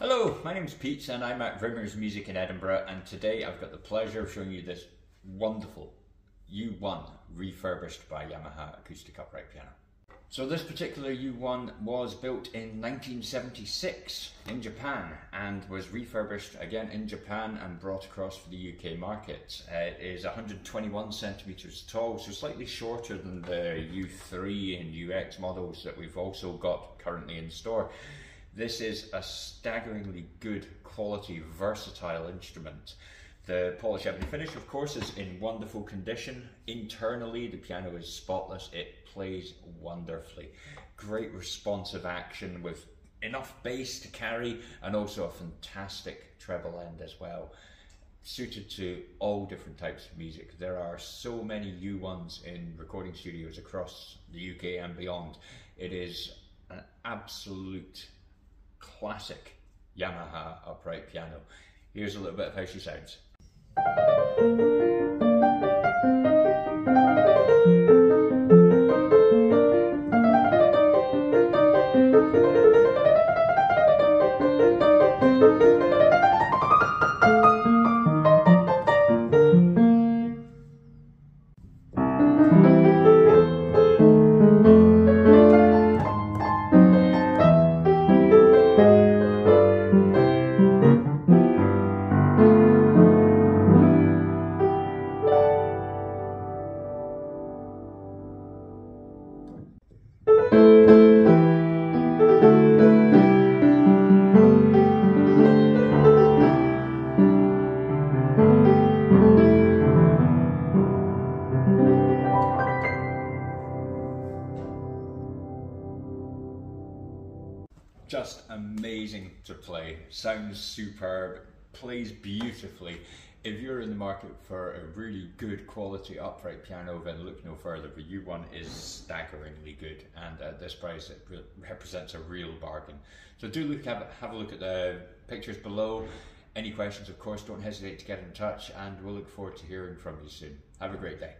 Hello, my name's Pete and I'm at Rimmers Music in Edinburgh and today I've got the pleasure of showing you this wonderful U1 refurbished by Yamaha acoustic upright piano. So this particular U1 was built in 1976 in Japan and was refurbished again in Japan and brought across for the UK market. It is 121 centimeters tall, so slightly shorter than the U3 and UX models that we've also got currently in store. This is a staggeringly good quality, versatile instrument. The polished ebony finish, of course, is in wonderful condition. Internally, the piano is spotless. It plays wonderfully. Great responsive action with enough bass to carry and also a fantastic treble end as well. Suited to all different types of music. There are so many U1s in recording studios across the UK and beyond. It is an absolute classic Yamaha upright piano. Here's a little bit of how she sounds. Just amazing to play. Sounds superb, plays beautifully. If you're in the market for a really good quality upright piano, then look no further. The U1 is staggeringly good, and at this price, it re represents a real bargain. So do look have, have a look at the pictures below. Any questions, of course, don't hesitate to get in touch, and we'll look forward to hearing from you soon. Have a great day.